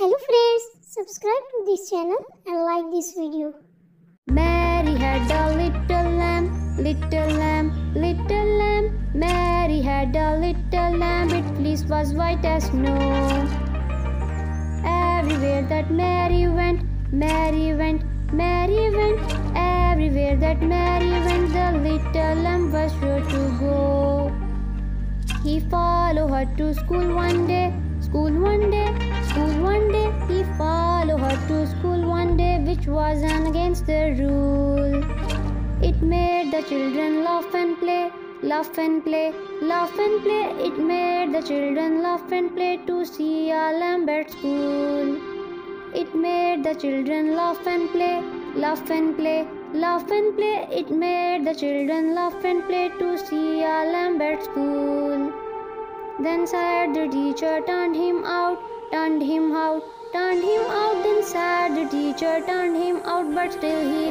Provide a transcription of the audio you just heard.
Hello friends, subscribe to this channel and like this video. Mary had a little lamb, little lamb, little lamb. Mary had a little lamb, its fleece was white as snow. Everywhere that Mary went, Mary went, Mary went. Everywhere that Mary went, the little lamb was sure to go. He followed her to school one day, school one day. He followed her to school one day, which was against the rule. It made the children laugh and play, laugh and play, laugh and play. It made the children laugh and play to see a lamb at school. It made the children laugh and play, laugh and play, laugh and play. It made the children laugh and play to see a lamb at school. Then said the teacher turned him out, turned him out, said the teacher turned him out, but still he